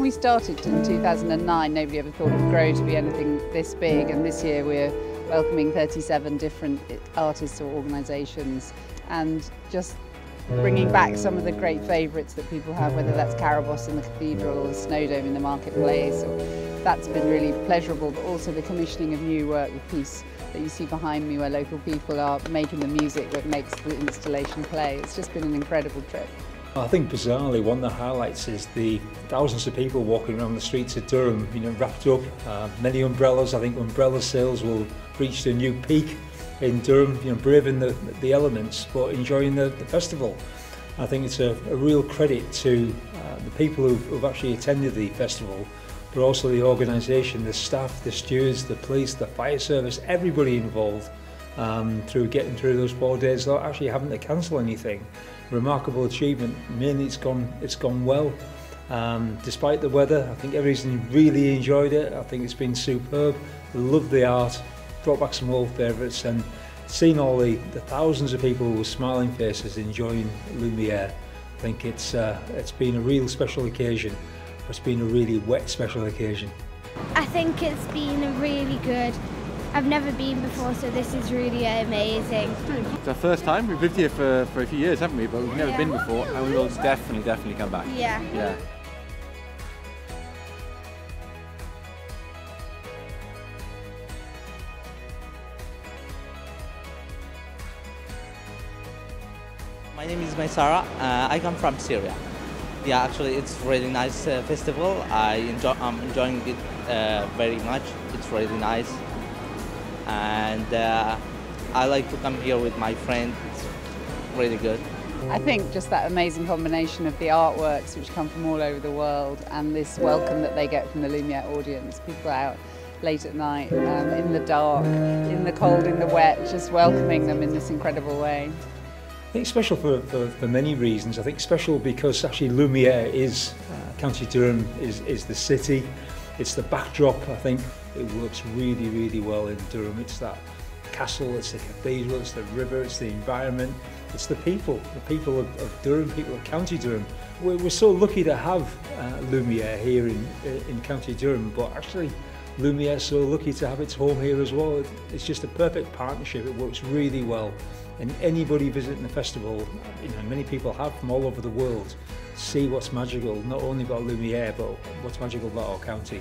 we started in 2009, nobody ever thought it would grow to be anything this big, and this year we're welcoming 37 different artists or organisations, and just bringing back some of the great favourites that people have, whether that's Carabosse in the Cathedral or Snowdome in the Marketplace. Or, that's been really pleasurable, but also the commissioning of new work, the piece that you see behind me where local people are making the music that makes the installation play. It's just been an incredible trip. I think bizarrely one of the highlights is the thousands of people walking around the streets of Durham, you know, wrapped up. Uh, many umbrellas, I think umbrella sales will reach a new peak in Durham, you know, braving the, the elements but enjoying the, the festival. I think it's a, a real credit to uh, the people who've, who've actually attended the festival but also the organisation, the staff, the stewards, the police, the fire service, everybody involved um, through getting through those four days without actually having to cancel anything. Remarkable achievement. Mainly it's gone, it's gone well. Um, despite the weather, I think everyone's really enjoyed it. I think it's been superb. Love the art, brought back some old favourites and seen all the, the thousands of people with smiling faces enjoying Lumiere, I think it's, uh, it's been a real special occasion. It's been a really wet special occasion. I think it's been really good. I've never been before, so this is really amazing. It's our first time. We've lived here for, for a few years, haven't we? But we've never Yeah. been before, and we will definitely, definitely come back. Yeah. Yeah. My name is Maisara. Uh, I come from Syria. Yeah, actually, it's really nice uh, festival. I enjoy. I'm enjoying it uh, very much. It's really nice, and uh, I like to come here with my friends. It's really good. I think just that amazing combination of the artworks which come from all over the world and this welcome that they get from the Lumiere audience, people out late at night, um, in the dark, in the cold, in the wet, just welcoming them in this incredible way. I think special for, for, for many reasons. I think special because actually Lumiere is, uh, County Durham is, is the city. It's the backdrop, I think, it works really, really well in Durham. It's that castle, it's the cathedral, it's the river, it's the environment, it's the people, the people of, of Durham, people of County Durham. We're, we're so lucky to have uh, Lumiere here in, in County Durham, but actually Lumiere so lucky to have its home here as well. It's just a perfect partnership. It works really well. And anybody visiting the festival, you know, many people have from all over the world, see what's magical, not only about Lumiere, but what's magical about our county.